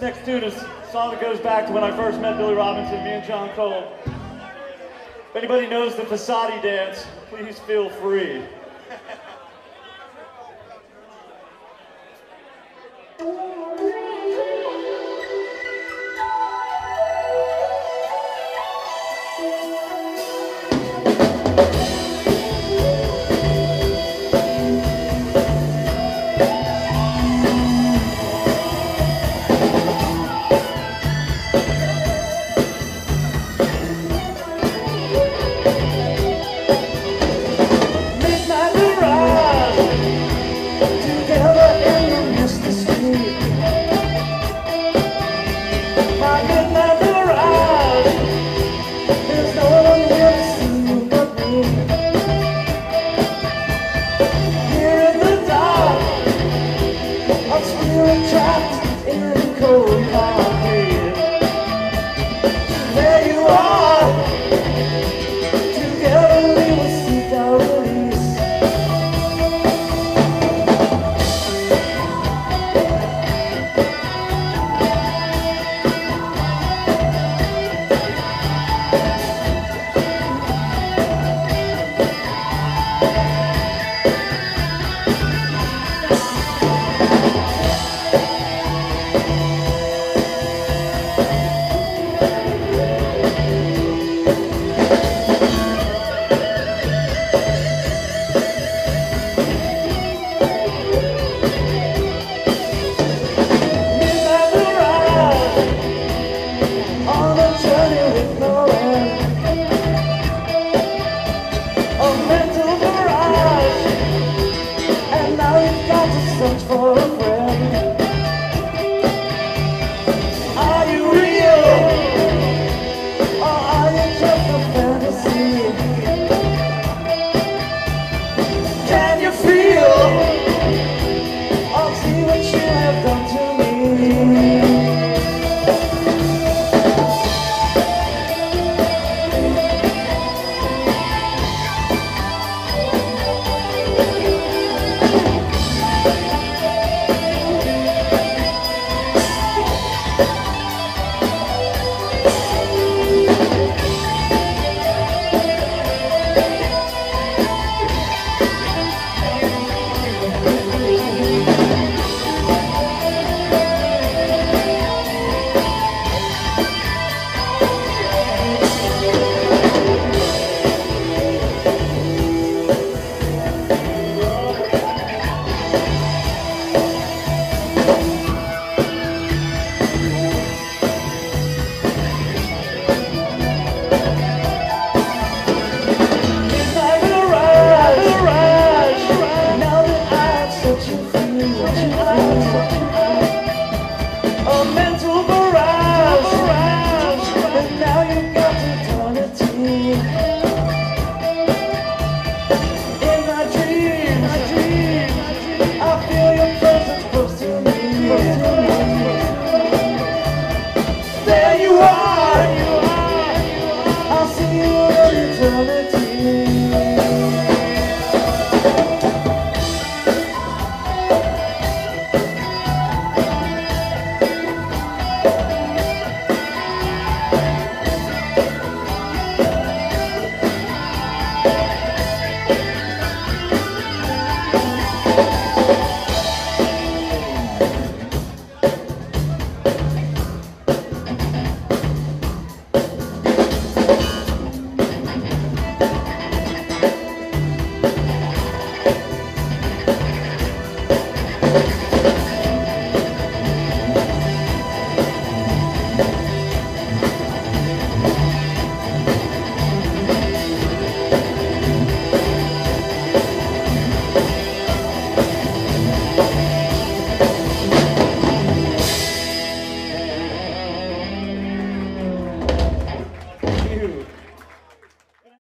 Next tune is a song that goes back to when I first met Billy Robinson, me and John Kolb. If anybody knows the Fasati dance, please feel free. trapped in the cold. you